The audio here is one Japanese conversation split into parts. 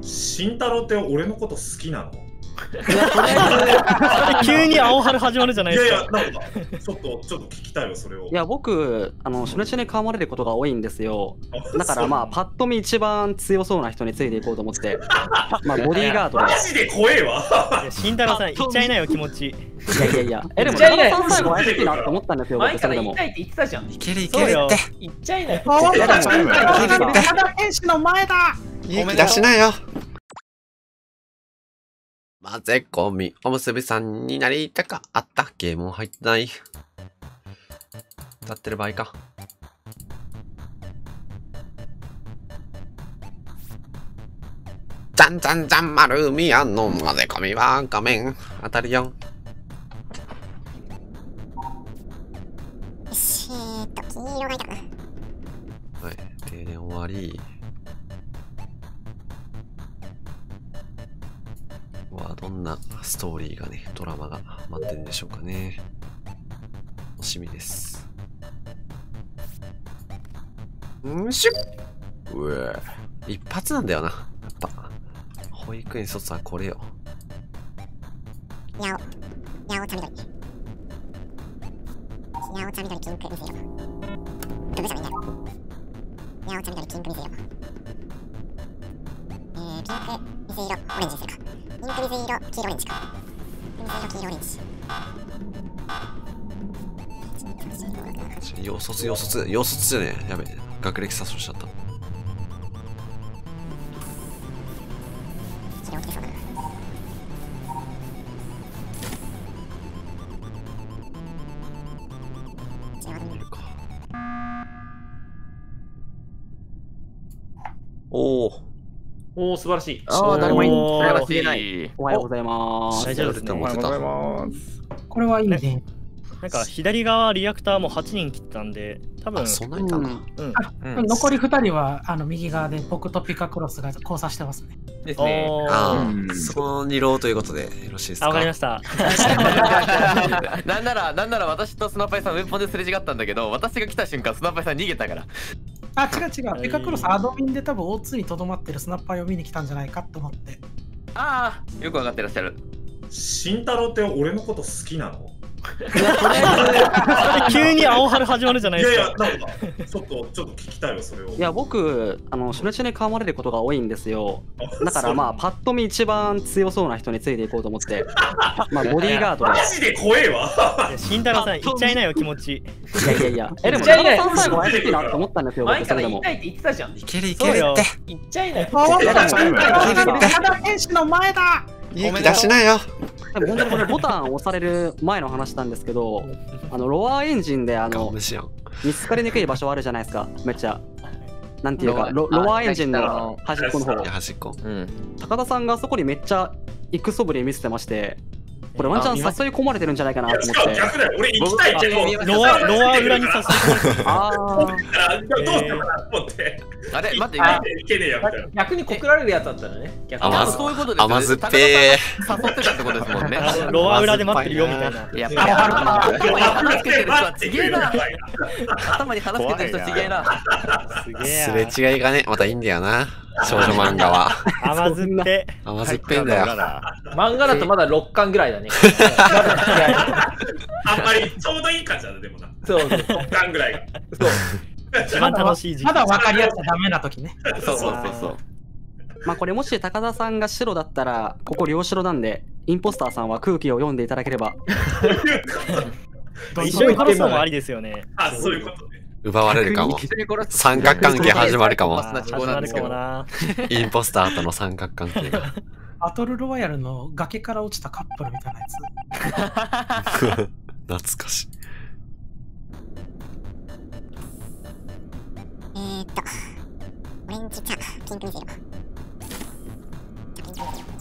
慎太郎って俺のこと好きなの？急に青春始まるじゃないいですか。やいや、なんか、ちょっと、ちょっと聞きたいよ、それを。いや、僕、あの、初日に絡まれることが多いんですよ。だからまあ、パッと見一番強そうな人についていこうと思って、まあ、ボディーガードで。マジで怖えわ。いや慎太郎さん、言っちゃいなよ、気持ち。いやいやいや、え、でも、言っちゃいなよ中田さん最後怪しいなって思ったんですよ、前僕、それでもいた。いって言ってたじゃん。いけるいそうよ。言っちゃいないけるってただ天使の前だ勇気出しなよ混ぜ込みおむすびさんになりたかったゲームも入ってない。歌ってる場合か。じゃんじゃんじゃん丸みやの混ぜ込みは画面。当たるよ。えーっと、黄色がいたかな。はい。停電終わりどんなストーリーがね、ドラマが待ってるんでしょうかね。楽しみです。んしゅうえ一発なんだよな。やっぱ。保育園卒はこれよ。にゃお。にゃお茶緑。にゃお茶緑、ピンク、水色。どうしたらいいんだろ。にゃお茶緑、ピンク、水色。えー、ピンク、水色、オレンジにするか。ピンク、水色、黄色、オレンジか？ピンク、水色、黄色、オレンジ。要卒、要卒、要卒じゃねえ。やべえ。学歴詐称しちゃった。おお、素晴らしい。ああ、誰もいおーない。素晴らしい。おはようございます。大丈夫ですね思ってた。これはいいね。なんか、左側リアクターも8人切ったんで、多分あ、そんなにいたな。うん。うん残り2人はあの右側で僕とピカクロスが交差してますね。ですね。おーあうんあ、その二郎ということでよろしいですか？あ、わかりました。なんなら、なんなら私とスナッパイさんウェポンですれ違ったんだけど、私が来た瞬間、スナッパイさん逃げたから。あ、違う違う。ピカクロスアドミンで多分 O2 にとどまってるスナッパーを見に来たんじゃないかと思って。ああ、よくわかってらっしゃる。慎太郎って俺のこと好きなの？急に青春始まるじゃないいですか。やいや、なんか、ちょっと、ちょっと聞きたいよ、それを。いや、僕、あの、初日に絡まれることが多いんですよ。だからまあ、パッと見一番強そうな人についていこうと思って、まあ、ボディーガードで。マジで怖えわ。慎太郎さん、言っちゃいなよ、気持ち。いやいやいや、え、でも、言っちゃいなよ中田さん最後怪しいなって思ったんですよ、僕、前から。言いたいって言ってたじゃん。いけるいけるって。言っちゃいなよ。パワーだいけるって。ただ天使の前だ勇気出しなよ。でも本当にこれボタン押される前の話なんですけど、あの、ロアーエンジンで、あの。見つかりにくい場所あるじゃないですか、めっちゃ。なんていうか、ロロアーエンジンの端っこの方。端っこ。うん。高田さんがそこにめっちゃ行くそぶり見せてまして、これワンチャン誘い込まれてるんじゃないかなと思って。逆だよ。俺行きたいけど、ロア、ロア裏にさせてあーあどうしようかなと思って。あれ、待って、あいけねえやみたいな。逆に告られるやつだったらね。逆に。そういうことですよね甘酸っぺー。高田さんが誘ってたってことですもんね。あのロア裏で待ってるよみたいな。やっぱり頭に話つけてる人はちげえな。な。頭に話つけてる人ちげえな。すげえすれ違いがね、またいいんだよな。少女漫画は。な。甘酸っぺ。甘酸っぱいんだよ。漫画だとまだ6巻ぐらいだね。あんまりちょうどいい感じだね、でもな。そうそう。6巻ぐらいが。一番楽しい時期。まだ分かり合っちゃダメな時ね。そうそうそうそう。まあこれもし高田さんが白だったら、ここ両白なんで、インポスターさんは空気を読んでいただければ。一緒に殺すのもありですよね。あ、そういうことね。奪われるかも。三角関係始まるかもあ。始まるかもな。インポスターとの三角関係が。バトルロワイヤルの崖から落ちたカップルみたいなやつ。懐かしい。えーっと、オレンジ茶、ピンク水色。茶ピンク水色。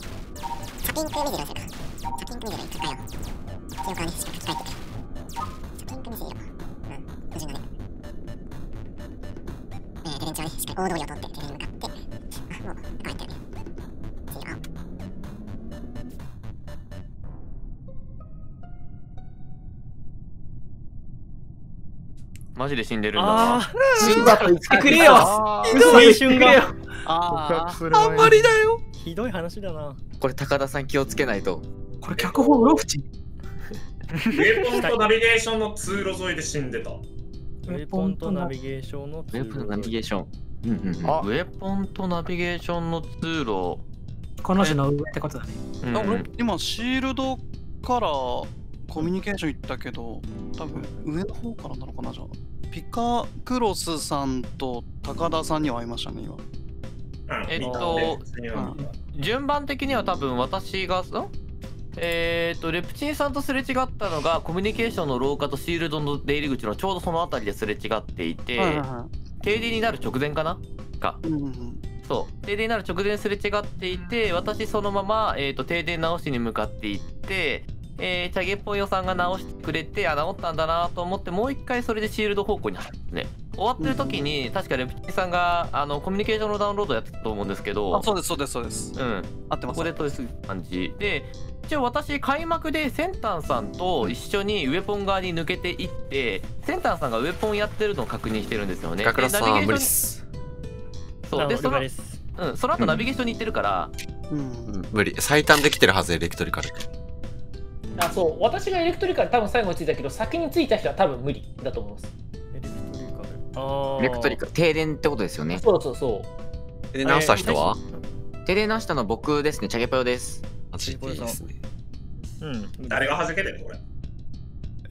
茶ピンクにするか。茶ピンクに書かよう。記憶はね、しっかり書いてて。茶ピンク水色。うん、不純だね。ンチはね、しっかり大通りを通って、テレに向かって。あ、もう、書いてるね。次、青。マジで死んでるんだあな。死んだと言ってくれよあ、青春が。ああんまりだよひどい話だな。これ高田さん気をつけないと。これ脚本うろふち。ウェポンとナビゲーションの通路沿いで死んでた。ウェポンとナビゲーションのウェポンとナビゲーション。うんうんうん、ウェポンとナビゲーションの通路。この字の上ってことだね。うん。うん俺今シールドからコミュニケーション行ったけど多分上の方からなのかなじゃあ。ピカクロスさんと高田さんには会いましたね今。えっと、順番的には多分私が、ん？えっと、レプチンさんとすれ違ったのが、コミュニケーションの廊下とシールドの出入り口のちょうどその辺りですれ違っていて、はいはいは停電になる直前かな？か。うんうんうんそう。停電になる直前すれ違っていて、私そのまま、えっと、停電直しに向かっていって、えー、チャゲっぽいよさんが直してくれて、あ、直ったんだなと思って、もう一回それでシールド方向に入るんですね。終わってる時に、確かレプチンさんが、あの、コミュニケーションのダウンロードやってたと思うんですけど、あそうですそうですそうですうん。合ってますここで通す感じ。で、一応私、開幕でセンタンさんと一緒にウェポン側に抜けていって、センタンさんがウェポンやってるのを確認してるんですよね。高倉さんでナビゲーションは無理っす。そう。で、その。うん、その後ナビゲーションに行ってるから、うんうん無理。最短できてるはず、エレクトリカル。あそう私がエレクトリカル多分最後についたけど先についた人は多分無理だと思いますエレクトリカル。エレクトリカル、停電ってことですよね。そうそうそうで、直した人は？停電直したのは僕ですね、チャゲパヨです。マジでいいですね。うん。誰が弾けてるのこれ？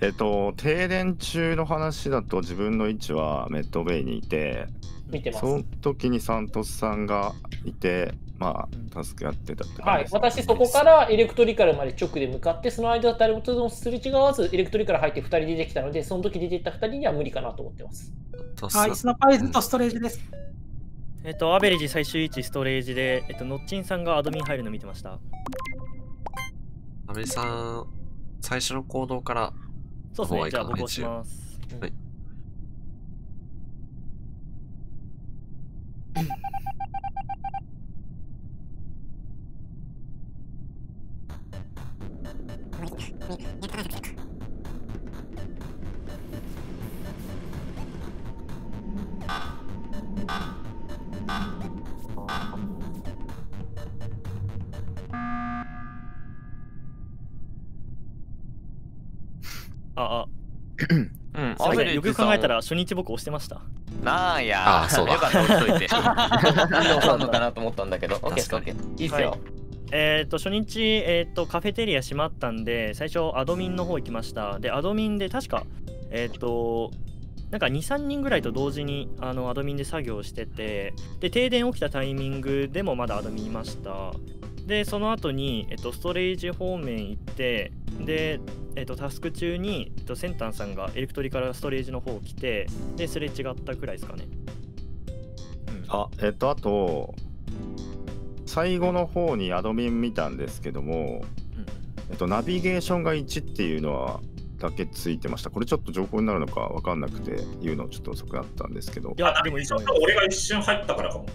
えっと、停電中の話だと自分の位置はメッドベイにいて、見てますその時にサントスさんがいて、まあ、助け合ってたってはい感じです。私そこからエレクトリカルまで直で向かってその間誰ともすれ違わずエレクトリカル入って2人出てきたのでその時出てった2人には無理かなと思ってますはい、スナパイズとストレージです。えっと、アベレージ最終位置ストレージで、えっと、ノッチンさんがアドミン入るの見てました。アメリさん、最初の行動から、そうですね。じゃあ僕はい押します。はい。考えたら。ら初日僕押してました。なあやあそうだ よかった、押しといて。なんで押さんのかなと思ったんだけど。オッケーオッケー。いいっすよ。えっ、と、初日、えっ、と、カフェテリア閉まったんで、最初、アドミンの方行きました。で、アドミンで確か、えっ、と、なんか2、3人ぐらいと同時にあのアドミンで作業してて、で、停電起きたタイミングでもまだアドミンいました。で、その後に、えっと、ストレージ方面行って、で、えっと、タスク中に、えっと、センタンさんがエレクトリカルストレージの方来て、で、すれ違ったくらいですかね。あ、えっと、あと、最後の方にアドミン見たんですけども、えっと、ナビゲーションが1っていうのは、だけついてました。これちょっと情報になるのか分かんなくて言うのちょっと遅くなったんですけど。いや、でもいいと思います。俺が一瞬入ったからかも。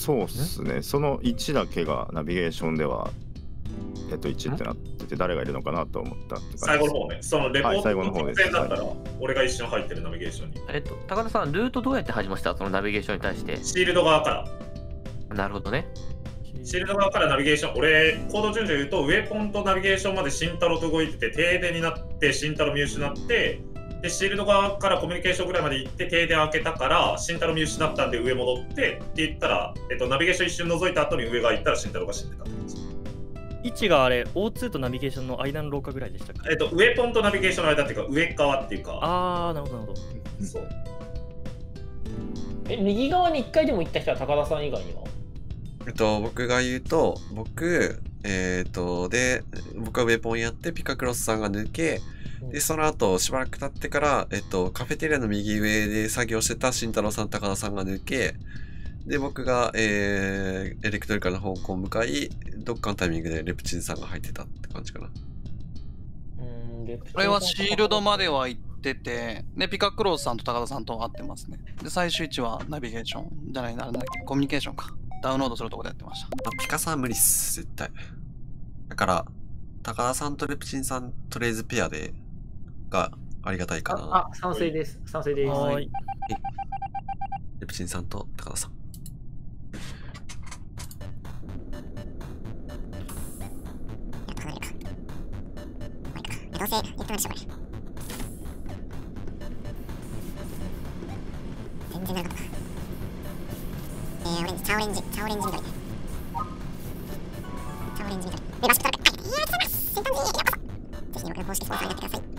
そうっすね。その1だけがナビゲーションでは、えっと、1ってなってて、誰がいるのかなと思った最後の方ね。そのレポはいートの直最後の方です前だったら、俺が一瞬入ってるナビゲーションに。えっと、高田さん、ルートどうやって始めました？そのナビゲーションに対して。シールド側から。なるほどね。シールド側からナビゲーション、俺、コード順序言うと、ウェポンとナビゲーションまで慎太郎と動いてて、停電になって、慎太郎見失って、で、シールド側からコミュニケーションぐらいまで行って、停電開けたから、慎太郎見失ったんで上戻って、って言ったら、えっと、ナビゲーション一瞬覗いた後に上側行ったら慎太郎が死んでたって感じ。位置があれ、O2 とナビゲーションの間の廊下ぐらいでしたっけ？えっと、ウェポンとナビゲーションの間っていうか、上側っていうか、あー、なるほど、なるほど。そう。え右側に1回でも行った人は高田さん以外には？えっと、僕が言うと、僕、えっと、で、僕はウェポンやって、ピカクロスさんが抜け、で、その後、しばらく経ってから、えっと、カフェテリアの右上で作業してた慎太郎さん、高田さんが抜け、で、僕が、えー、エレクトリカルの方向向かい、どっかのタイミングでレプチンさんが入ってたって感じかな。これはシールドまでは行ってて、で、ピカクロスさんと高田さんと会ってますね。で、最終位置はナビゲーションじゃないな、なんだっけ、コミュニケーションか。ダウンロードするとこでやってました。あピカさんは無理っす、絶対。だから、高田さんとレプチンさん、とりあえずペアで、がありがたいかな。あ、賛成です。賛成です。はい。レプチンさんと高田さん。どうせ言ってましたこれ。全然なかった。えー、オレンジ、茶オレンジ、茶オレンジ緑。茶オレンジ緑。で、バ取る。はい、ありがとございます。先端へようこそ。ぜひ、僕の公式スポンサってください。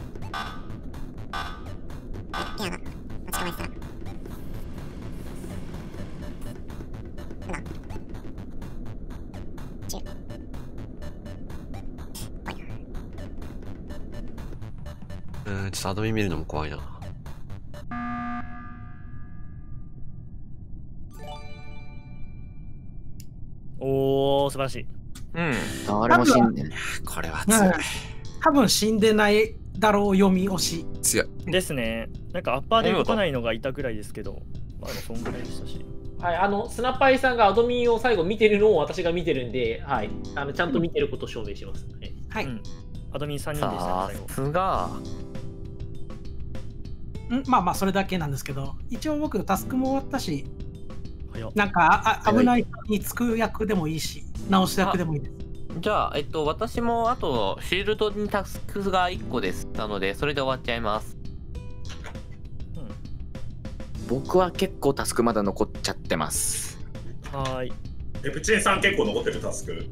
うん、ちょっとアドミン見るのも怖いな。おー、素晴らしい。うん。誰も死んでない。これは強い。多分死んでないだろう読み推し。強い。ですね。なんかアッパーで動かないのがいたぐらいですけど、まあでもそんぐらいでしたし。はい、あの、スナッパイさんがアドミンを最後見てるのを私が見てるんで、はい、あのちゃんと見てることを証明します。はい。うんアドミン3人でしたね、さ最後。すが。んまあまあそれだけなんですけど、一応僕タスクも終わったし、なんかああ危ない時につく役でもいいし、直す役でもいいです。じゃあ、えっと、私もあと、シールドにタスクが1個です。なので、それで終わっちゃいます。僕は結構タスクまだ残っちゃってます。はーい。レプチンさん結構残ってるタスク。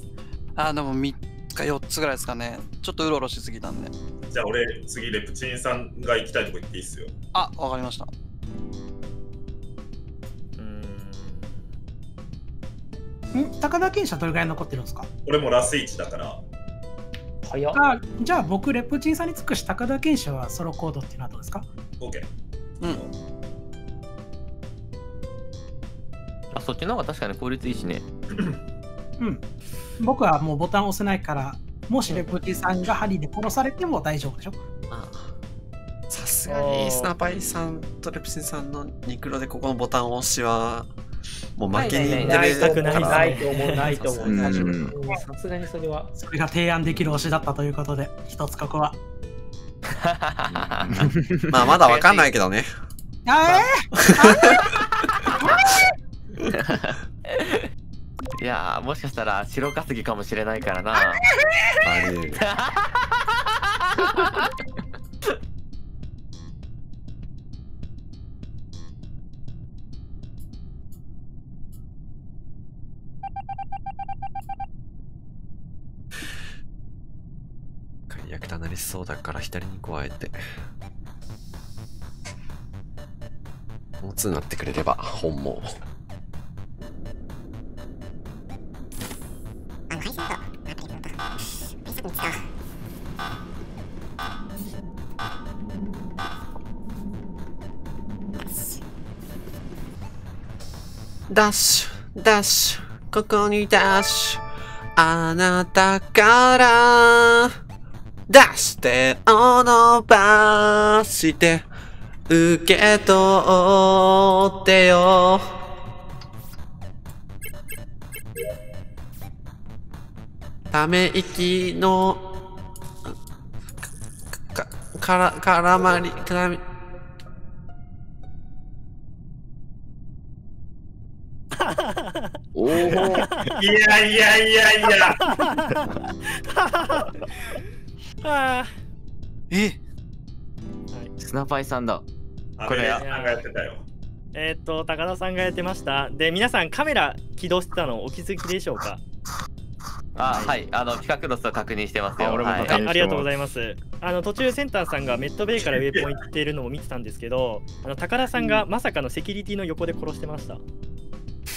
あ、でも3つか4つぐらいですかね。ちょっとうろうろしすぎたんで。じゃあ俺、次レプチンさんが行きたいとこ行っていいっすよ。あ、わかりました。ん高田賢者どれぐらい残ってるんですか？俺もラス1だから。早あじゃあ僕、レプチンさんにつくし、高田賢者はソロコードっていうのはどうですか？OK。あ、そっちの方が確かに効率いいしね。うん。僕はもうボタン押せないから、もしレプチンさんが針で殺されても大丈夫でしょ？さすがにスナパイさんとレプシンさんのニクロでここのボタン押しはもう負けにいってる。ないからないと思う、ないと思う。さすがにそれは。それが提案できる推しだったということで、一つここは。まあまだわかんないけどね。あいやー、もしかしたら白稼ぎかもしれないからな。あり得る。解約となりそうだから左に加えて。もう2になってくれれば本望。ダッシュ、ダッシュ、ここにダッシュ、あなたから出してを伸ばして受け取ってよ。ため息のか、か、から、まり、絡み、おお。いやいやいやいや。あ えスナパイさんだ。これ、なんかやってたよ。えーっと、高田さんがやってました。で、皆さんカメラ起動してたのお気づきでしょうか？あ、はい。あの、ピカクロスを確認してますよ。あ俺もはいあありがとうございます。あの途中センターさんがメットベイからウェポン行っているのを見てたんですけど、あの高田さんがまさかのセキュリティの横で殺してました。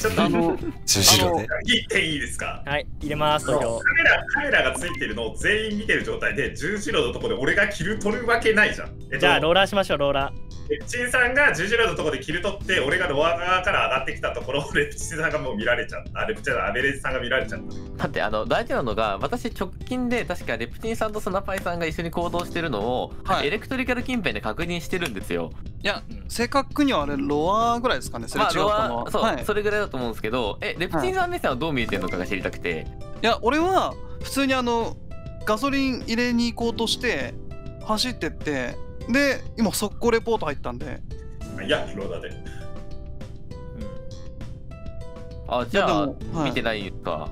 ちょっと、あの、十字路で。言っていいですか？はい、入れます、投票。カメラカメラがついてるのを全員見てる状態で十字路のところで俺がキル取るわけないじゃん。えっとじゃあ、ローラーしましょう、ローラレプチンさんが十字路のところでキル取って俺がロア側から上がってきたところを レプチンさんがもう見られちゃった。あレプチンさんアベレージさんが見られちゃった。だってあの大事なのが私直近で確かレプティンさんとスナパイさんが一緒に行動してるのを、はいエレクトリカル近辺で確認してるんですよ。いや、正確にはあれ、ロアぐらいですかね、すれ違ったのロは。アそう、はい、それぐらいだと思うんですけどえレプティンさん目線はどう見えてるのかが知りたくて、いや、俺は普通にあの、ガソリン入れに行こうとして、走ってって、で、今、速攻レポート入ったんで、いや、ローダで。あじゃあ、はい見てないか？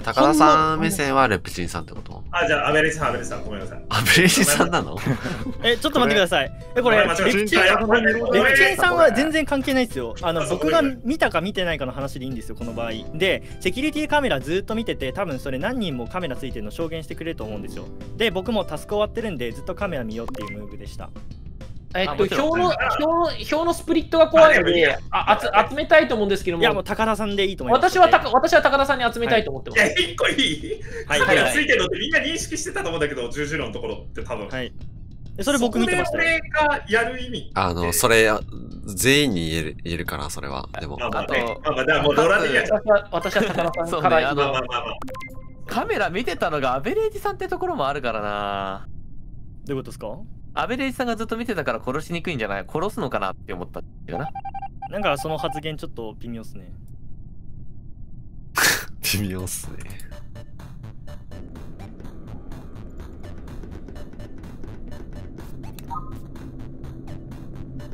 高田さん目線はレプチンさんってこと？あ、じゃあ、アベレージさん、アベレージさん、ごめんなさい。アベレージさんなの？え、ちょっと待ってください。え、これ、レプチンさんは全然関係ないですよ。あの、僕が見たか見てないかの話でいいんですよ、この場合。で、セキュリティカメラずっと見てて、多分それ何人もカメラついてるの証言してくれると思うんですよ。で、僕もタスク終わってるんで、ずっとカメラ見ようっていうムーブでした。えっと、表の、表の、表のスプリットが怖いので、あ、あつ集めたいと思うんですけどいや、ももう、高田さんでいいと思います。私はたか私は高田さんに集めたいと思ってます。いや、一個いいはいカメラついてるのってみんな認識してたと思うんだけど、十字路のところって多分。はい。でそれ僕見てましたよ。そこで俺がやる意味。あの、それ、全員に言える、言えるから、それは。でもま。あまああとね、まあまあ、だからもうドラでやっちゃ私は私は高田さんからねあのまあまあまあまあ。カメラ見てたのがアベレージさんってところもあるからなどういうことですか？アベレージさんがずっと見てたから殺しにくいんじゃない？殺すのかなって思ったんだよななんかその発言ちょっと微妙っすね。微妙っすね。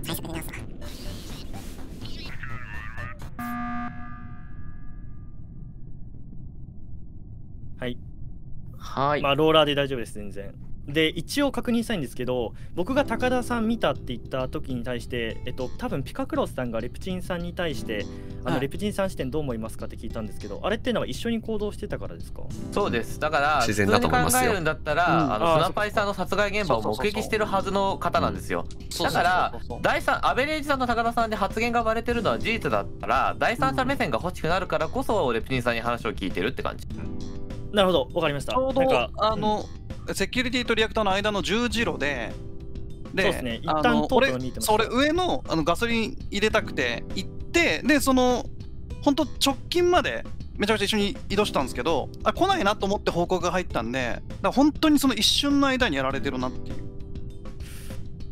最速で直すわはい。はい。まあ、ローラーで大丈夫です、全然。で、一応確認したいんですけど、僕が高田さん見たって言った時に対して、えっと、多分ピカクロスさんがレプチンさんに対して、あのはい。レプチンさん視点どう思いますかって聞いたんですけど、あれっていうのは一緒に行動してたからですか？そうです。だから自然だと思いますよ。普通に考えるんだったら、うん。あのあースナパイさんの殺害現場を目撃してるはずの方なんですよ。だから第三アベレージさんと高田さんで発言がバレてるのは事実だったら第三者目線が欲しくなるからこそレプチンさんに話を聞いてるって感じ。なるほど、わかりました。ちょうどあの、セキュリティとリアクターの間の十字路で、で、そうですね。一あ旦通ってましたそれ上のあのガソリン入れたくて行って、で、その、本当直近までめちゃくちゃ一緒に移動したんですけど、あ来ないなと思って報告が入ったんで、だ本当にその一瞬の間にやられてるなっていう。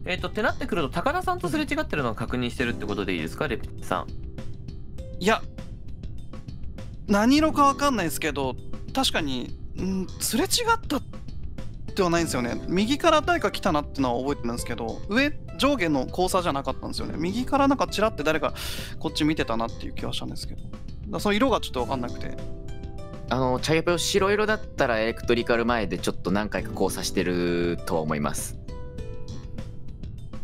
えっ、とってなってくると高田さんとすれ違ってるのを確認してるってことでいいですか？レプチンさん。いや、何色かわかんないですけど、確かに、うん、すれ違ったではないんですよね。右から誰か来たなってのは覚えてるんですけど、上、上下の交差じゃなかったんですよね。右からなんかちらって誰かこっち見てたなっていう気はしたんですけど、だその色がちょっとわかんなくて。あの、チャゲペオ白色だったらエレクトリカル前でちょっと何回か交差してるとは思います。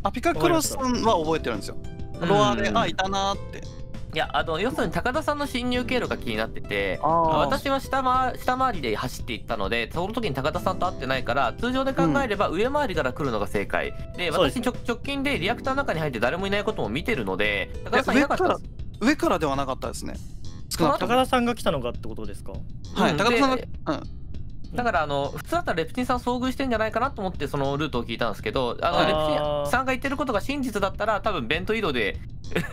あ、ピカクロスさんは覚えてるんですよ。ロアで、あ、いたなーって。いやあの要するに高田さんの侵入経路が気になってて私は下回下回りで走っていったのでその時に高田さんと会ってないから通常で考えれば上回りから来るのが正解、うですね。私直直近でリアクターの中に入って誰もいないことも見てるので高田さんいなかったんです上からではなかったですね。高田さんが来たのがってことですか？はい、うん高田さんが、でうん。だからあの普通だったらレプチンさん遭遇してんじゃないかなと思ってそのルートを聞いたんですけどあのレプチンさんが言ってることが真実だったら多分ベント移動で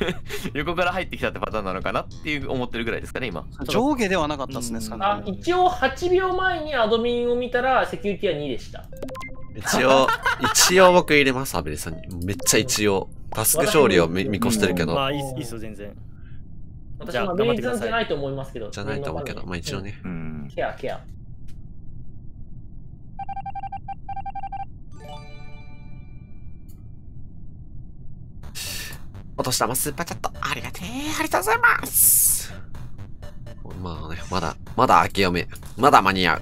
横から入ってきたってパターンなのかなっていう思ってるぐらいですかね今上下ではなかったですね、うんあ一応8秒前にアドミンを見たらセキュリティは2でした。一応、一応僕入れます、アベレさんに。めっちゃ一応。タスク勝利を見見越してるけど。まあいいっすよ、全然。私はメイズ頑張ってくださいじゃないと思いますけど。じゃないと思うけど、まあ一応ね。ね。うん。ケア、ケア。お年玉スーパーチャット、ありがてえ、ありがとうございます。まあね、まだ、まだ明け読め。まだ間に合う。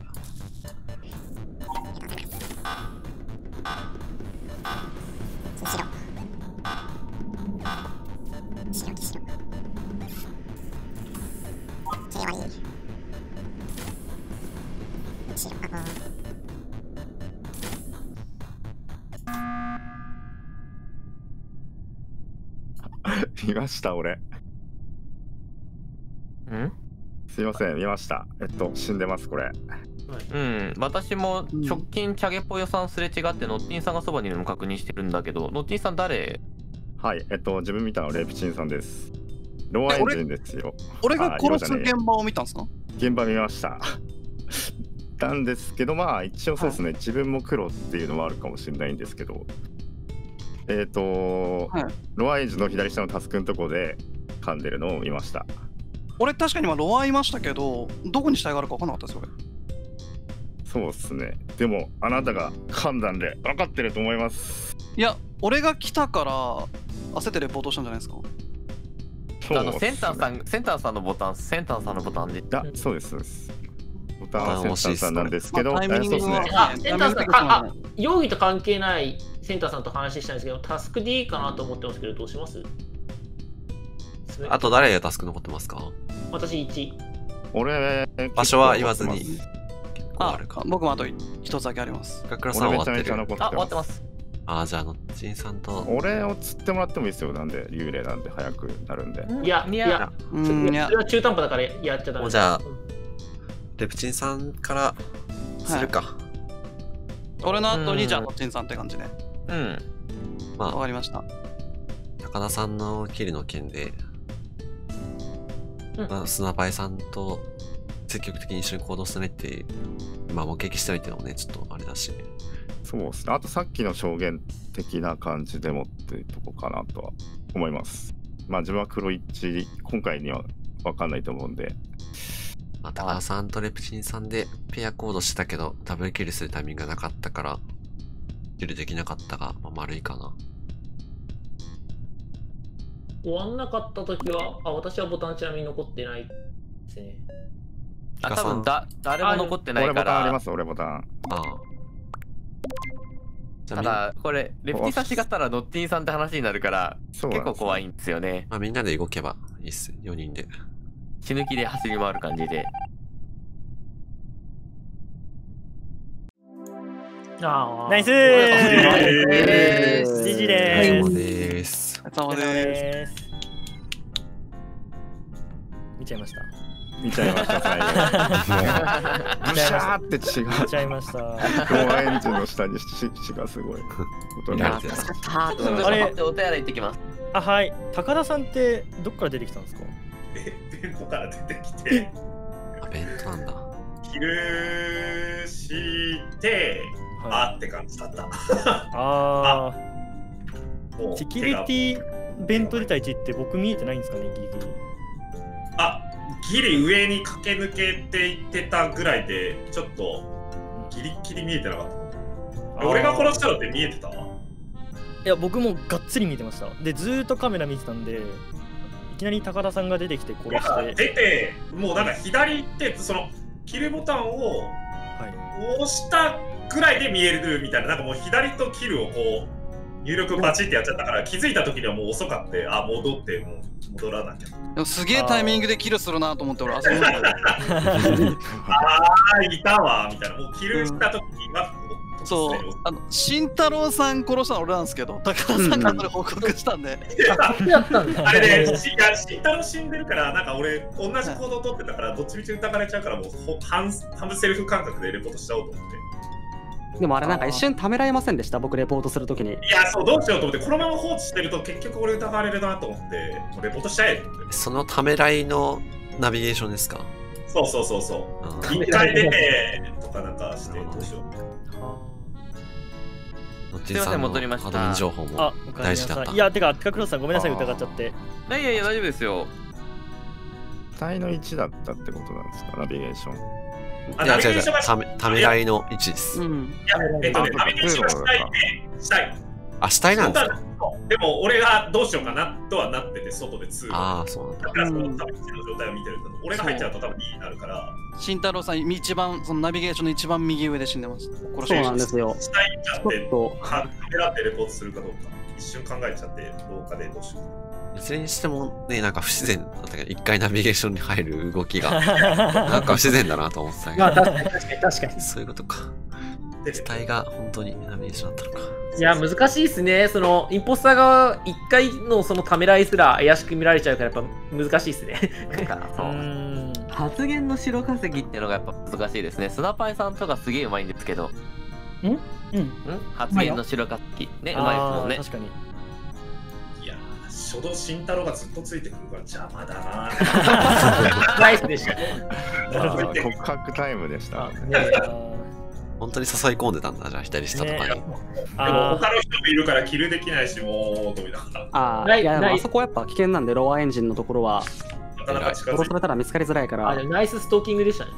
した、俺。うん？すいません、見ました。えっと、死んでます、これ。うん、私も直近チャゲポヨさんすれ違ってノッティンさんがそばにいるのも確認してるんだけどノッティンさん誰？はい、えっと、自分見たのはレプチンさんです。ロアエンジンですよ。俺があ殺す現場を見たんですか？現場見ました。なんですけど、まあ、一応そうですね、自分も黒っていうのもあるかもしれないんですけど、えっ、と、はいロアエンジンの左下のタスクのとこで噛んでるのを見ました。俺確かに今ロアいましたけど、どこに死体があるか分かんなかったですよ、俺。そうですね。でも、あなたが噛んだんで、分かってると思います。いや、俺が来たから焦ってレポートしたんじゃないですか。そうあのセンターさんセンターさんのボタンセンターさんのボタンであ、そうです、そうです。ボタンはセンターさんなんですけど、まあタイミングセンターさんか、あ、容疑と関係ないセンターさんと話したんですけど、タスクでいいかなと思ってますけど、どうします？あと誰がタスク残ってますか？私1。俺、場所は言わずに。あ僕もあと一つだけあります。深倉さんは終わってる。俺めちゃめちゃ残ってますあ、じゃあ、のっちんさんと。俺を釣ってもらってもいいですよ、なんで、幽霊なんで早くなるんで。いや、いや、うんいやそれは中途半端だからやっちゃダメ。じゃあ、レプチンさんからするか。俺の後にじゃあ、こっちんさんって感じで。うん。まあ、わかりました。高田さんのキルの件で、まあ、砂場さんと積極的に一緒に行動するねって、まあ、目撃しておいてのもね、ちょっとあれだし。そうですね。あとさっきの証言的な感じでもっていうとこかなとは思います。まあ自分は黒一、今回には分かんないと思うんで。まあ、高田さんとレプチンさんでペアコードしたけど、ダブルキルするタイミングがなかったから、キルできなかったが、まあ、丸いかな。終わんなかった時は、あ、私はボタンちなみに残ってないですね。あ、多分だ、誰も残ってない俺から。ボタンあります、俺ボタン。ああ。ただ、これ、レプティさん違ったらノッティンさんって話になるから、結構怖いんですよね。まあ、みんなで動けばいいっす。4人で。死ぬ気で走り回る感じで。あナイスジジです。です。お疲れ様です。見ちゃいました。見ちゃいました、最後。もう、ブシャーって血が。見ちゃいました。ローエンジンの下に血血がすごいことになってます。あれ、お手洗い行ってきます。あ、はい。高田さんってどっから出てきたんですか？え、弁当から出てきて、あ、弁当なんだ。昼して、あって感じだった。あもうセキュリティ弁当出た位置って僕見えてないんですかね、ギリギリ。あギリ上に駆け抜けていってたぐらいでちょっとギリッギリ見えてなかった俺が殺したのって見えてた？いや、僕もがっつり見てました。で、ずーっとカメラ見てたんで、いきなり高田さんが出てきて殺して。出てもうなんか左行ってそのキルボタンを押したぐらいで見えるみたいななんかもう左とキルをこう入力バチってやっちゃったから気づいた時にはもう遅かってあ戻ってもう戻らなきゃ。でもすげえタイミングでキルするなと思って俺 あそこまでああいたわみたいな。もうキルした時にはそうあの慎太郎さん殺したの俺なんですけど高田さんがそれ報告したんであれね、しいや慎太郎死んでるから、なんか俺、同じ行動取ってたから、どっちみち疑われちゃうから、もうほ半半分セルフ感覚でレポートしちゃおうと思って。でもあれなんか一瞬ためられませんでした、僕レポートするときに。いや、そう、どうしようと思って、このまま放置してると、結局俺疑われるなと思って、もうレポートしちゃえ。そのためらいのナビゲーションですか？そうそうそうそう。一回出てとかなんかして、どうしよう。すいません戻りました情報も大事だった。さい。いや、てか、ピカクロスさんごめんなさい、疑っちゃって。いやいやいや、大丈夫ですよ。体の位置だったってことなんですか、ナビゲーション。あいや、違う違うため、ためらいの位置です。いや、えっとね、ナビゲーションがしたいで、したい。あ、したいなんですか？でも、俺がどうしようかなとはなってて、外で通ああ、そうなんだ。だからその多分の状態を見てるんだと。俺が入っちゃうと多分2になるから。慎太郎さん一番そのナビゲーションの一番右上で死んでます殺そうなんですよ。下行っちゃって、ちょっとカメラでレポートするかどうか、一瞬考えちゃって、廊下でどうしよういずれにしてもね、なんか不自然だったけど、一回ナビゲーションに入る動きが、なんか不自然だなと思ってたけど。まあ確かに確かに確かにそういうことか。死体が本当にナビゲーションだったのか。いや、難しいですね。その、インポスター側、一回のそのためらいすら怪しく見られちゃうから、やっぱ難しいですね。なんか、そう。発言の白稼ぎっていうのがやっぱ難しいですね。スナパイさんとかすげえうまいんですけど。んうん？発言の白稼ぎ。ね、うまいですもんね。確かに。いやー、初動慎太郎がずっとついてくるから邪魔だな。ナイスでした。あー告白タイムでした。本当に誘い込んでたんだ、じゃあ左下とかに。でも他の人もいるからキルできないし、もう、とみながら。ああ、ないあそこはやっぱ危険なんで、ロアエンジンのところは、なか殺されたら見つかりづらいからあ、で、もナイスストーキングでしたね。